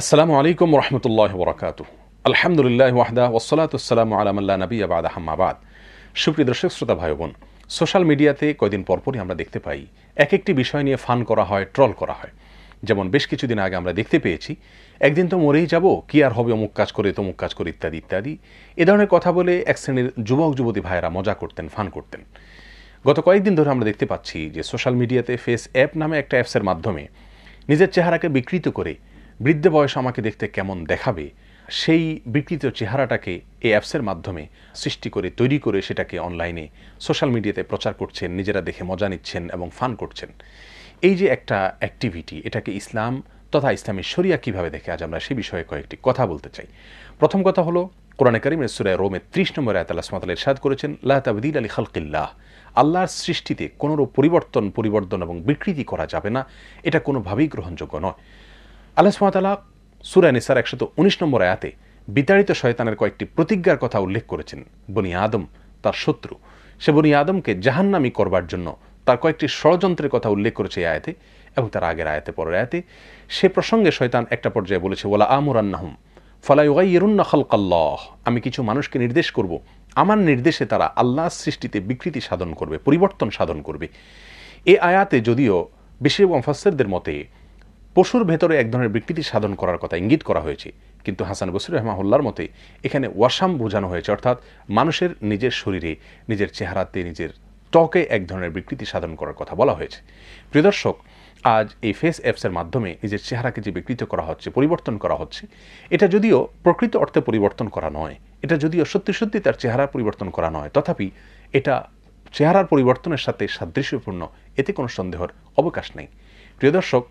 আসসালামু আলাইকুম রহমতুল্লাহ বরাকাত আলহামদুলিল্লাহ ওয়াহদা ওসলাতাম আলামাল্লা নবী আবাদ আহমাবাদ সুপ্রিয় দর্শক, শ্রোতা ভাই বোন সোশ্যাল মিডিয়াতে কয়দিন পরপরই আমরা দেখতে পাই এক একটি বিষয় নিয়ে ফান করা হয়, ট্রল করা হয়। যেমন, বেশ কিছুদিন আগে আমরা দেখতে পেয়েছি, একদিন তো মরেই যাব, কি আর হবে অমুক কাজ করে, তমুক কাজ করে, ইত্যাদি ইত্যাদি। এ ধরনের কথা বলে এক শ্রেণির যুবক, যুবতী ভাইয়েরা মজা করতেন, ফান করতেন। গত কয়েকদিন ধরে আমরা দেখতে পাচ্ছি যে, সোশ্যাল মিডিয়াতে ফেস অ্যাপ নামে একটা অ্যাপসের মাধ্যমে নিজের চেহারাকে বিকৃত করে বৃদ্ধ বয়স আমাকে দেখতে কেমন দেখাবে, সেই বিকৃত চেহারাটাকে এই অ্যাপসের মাধ্যমে সৃষ্টি করে, তৈরি করে সেটাকে অনলাইনে সোশ্যাল মিডিয়াতে প্রচার করছেন, নিজেরা দেখে মজা নিচ্ছেন এবং ফান করছেন। এই যে একটা অ্যাক্টিভিটি, এটাকে ইসলাম তথা ইসলামী শরিয়া কীভাবে দেখে, আজ আমরা সে বিষয়ে কয়েকটি কথা বলতে চাই। প্রথম কথা হলো, কোরআনে করিমের সুরায় রোমে ত্রিশ নম্বর আয়াত আল্লাহ সুমাতাল ইরশাদ করেছেন লাহ তাবদিল আলী খালকিল্লাহ। আল্লাহর সৃষ্টিতে কোনোরূপ পরিবর্তন পরিবর্তন এবং বিকৃতি করা যাবে না, এটা কোনোভাবেই গ্রহণযোগ্য নয়। আল্লাহ সুমাতালা সুরা নিসার একশত উনিশ নম্বর আয়াতে বিতাড়িত শয়তানের কয়েকটি প্রতিজ্ঞার কথা উল্লেখ করেছেন। বনি আদম তার শত্রু। সে বনি আদমকে জাহান্নামি করবার জন্য তার কয়েকটি ষড়যন্ত্রের কথা উল্লেখ করেছে এই আয়াতে এবং তার আগের আয়াতে, পরের আয়াতে। সে প্রসঙ্গে শয়তান একটা পর্যায়ে বলেছে ওলা আমুরান্নাহম ফলাইরুন্না খালকাল্লাহ। আমি কিছু মানুষকে নির্দেশ করব। আমার নির্দেশে তারা আল্লাহর সৃষ্টিতে বিকৃতি সাধন করবে, পরিবর্তন সাধন করবে। এ আয়াতে যদিও বেশিরভাগ মুফাসসিরদের মতে পশুর ভেতরে এক ধরনের বিকৃতি সাধন করার কথা ইঙ্গিত করা হয়েছে। কিন্তু হাসান বসির রহমাহুল্লার মতে, এখানে ওয়াসাম বোঝানো হয়েছে, অর্থাৎ মানুষের নিজের শরীরে, নিজের চেহারাতে, নিজের ত্বকে এক ধরনের বিকৃতি সাধন করার কথা বলা হয়েছে। প্রিয় দর্শক, আজ এই ফেস অ্যাপসের মাধ্যমে নিজের চেহারাকে যে বিকৃত করা হচ্ছে, পরিবর্তন করা হচ্ছে, এটা যদিও প্রকৃত অর্থে পরিবর্তন করা নয়, এটা যদিও সত্যি সত্যি তার চেহারা পরিবর্তন করা নয়, তথাপি এটা চেহারার পরিবর্তনের সাথে সাদৃশ্যপূর্ণ, এতে কোনো সন্দেহের অবকাশ নেই। প্রিয় দর্শক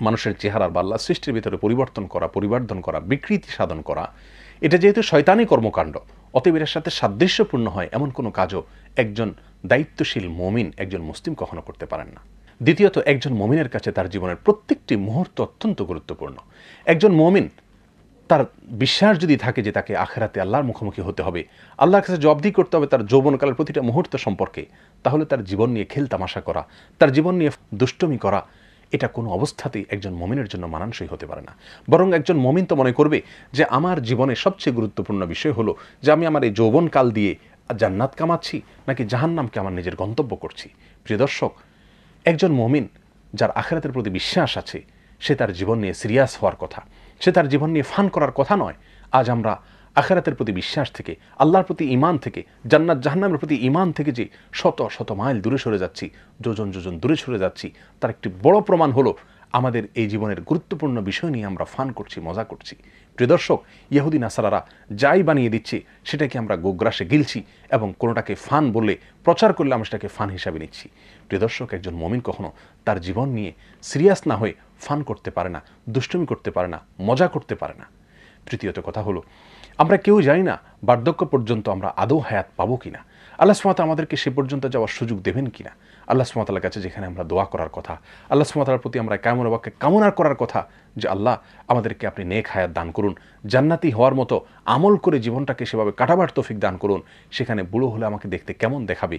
মানুষের চেহারার বাল্লা, সৃষ্টির ভিতরে পরিবর্তন করা পরিবর্তন করা, বিকৃতি সাধন করা, এটা যেহেতু শয়তানি কর্মকাণ্ড, অতএব এর সাথে সাদৃশ্যপূর্ণ হয় এমন কোনো কাজও একজন দায়িত্বশীল মমিন, একজন মুসলিম কখনো করতে পারেন না। দ্বিতীয়ত, একজন মমিনের কাছে তার জীবনের প্রত্যেকটি মুহূর্ত অত্যন্ত গুরুত্বপূর্ণ। একজন মমিন, তার বিশ্বাস যদি থাকে যে তাকে আখেরাতে আল্লাহর মুখোমুখি হতে হবে, আল্লাহর কাছে জবাবদি করতে হবে তার যৌবনকালের প্রতিটা মুহূর্ত সম্পর্কে, তাহলে তার জীবন নিয়ে খেল তামাশা করা, তার জীবন নিয়ে দুষ্টমি করা এটা কোনো অবস্থাতেই একজন মমিনের জন্য মানানসই হতে পারে না। বরং একজন মমিন তো মনে করবে যে আমার জীবনে সবচেয়ে গুরুত্বপূর্ণ বিষয় হলো যে আমি আমার এই যৌবনকাল দিয়ে জান্নাত কামাচ্ছি নাকি জাহান্নামকে আমার নিজের গন্তব্য করছি। প্রিয় দর্শক, একজন মমিন যার আখেরাতের প্রতি বিশ্বাস আছে, সে তার জীবন নিয়ে সিরিয়াস হওয়ার কথা, সে তার জীবন নিয়ে ফান করার কথা নয়। আজ আমরা আখেরাতের প্রতি বিশ্বাস থেকে, আল্লাহর প্রতি ইমান থেকে, জান্নাত, জাহান্নামের প্রতি ইমান থেকে যে শত শত মাইল দূরে সরে যাচ্ছি, যোজন যোজন দূরে সরে যাচ্ছি, তার একটি বড় প্রমাণ হলো আমাদের এই জীবনের গুরুত্বপূর্ণ বিষয় নিয়ে আমরা ফান করছি, মজা করছি। প্রিয় দর্শক, ইহুদি নাসারারা যাই বানিয়ে দিচ্ছে, সেটাকে আমরা গোগ্রাসে গিলছি এবং কোনোটাকে ফান বলে প্রচার করলে আমরা সেটাকে ফান হিসাবে নিচ্ছি। প্রিয় দর্শক, একজন মমিন কখনো তার জীবন নিয়ে সিরিয়াস না হয়ে ফান করতে পারে না, দুষ্টমি করতে পারে না, মজা করতে পারে না। তৃতীয়ত কথা হলো আমরা কেউ জানি না বার্ধক্য পর্যন্ত আমরা আদৌ হায়াত পাবো কিনা। আল্লাহ সুমাতা আমাদেরকে সে পর্যন্ত যাওয়ার সুযোগ দেবেন কিনা? আল্লাহ সুমাতার কাছে যেখানে আমরা দোয়া করার কথা, আল্লাহ সুমাতার প্রতি আমরা কেমন বাক্যে কামনা করার কথা যে আল্লাহ আমাদেরকে আপনি নেক হায়াত দান করুন, জান্নাতি হওয়ার মতো আমল করে জীবনটাকে সেভাবে কাটাবার তৌফিক দান করুন, সেখানে বুড়ো হলে আমাকে দেখতে কেমন দেখাবে?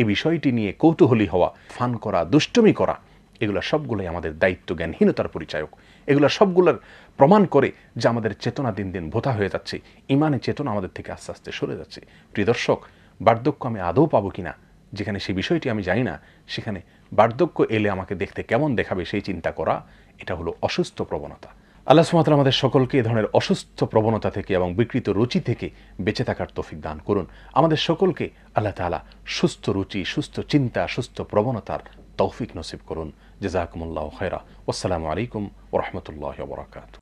এই বিষয়টি নিয়ে কৌতূহলী হওয়া, ফান করা, দুষ্টমি করা এগুলো সবগুলোই আমাদের দায়িত্ব জ্ঞানহীনতার পরিচায়ক। এগুলো সবগুলোর প্রমাণ করে যে আমাদের চেতনা দিন দিন ভোতা হয়ে যাচ্ছে, ইমানে চেতনা আমাদের থেকে আস্তে আস্তে সরে যাচ্ছে। প্রিয় দর্শক, বার্ধক্য আমি আদৌ পাবো কিনা, যেখানে সেই বিষয়টি আমি জানি না, সেখানে বার্ধক্য এলে আমাকে দেখতে কেমন দেখাবে সেই চিন্তা করা, এটা হলো অসুস্থ প্রবণতা। আল্লাহ সুমাত্রা আমাদের সকলকে এ ধরনের অসুস্থ প্রবণতা থেকে এবং বিকৃত রুচি থেকে বেঁচে থাকার তফিক দান করুন। আমাদের সকলকে আল্লাহ তালা সুস্থ রুচি, সুস্থ চিন্তা, সুস্থ প্রবণতার তৌফিক নসিব করুন জেজাকুমুল্লাহ খৈরা আসসালামু আলাইকুম ওরহমতুল্লাহ বরাকাতু